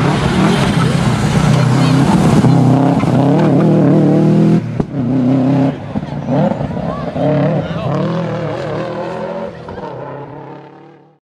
Oh.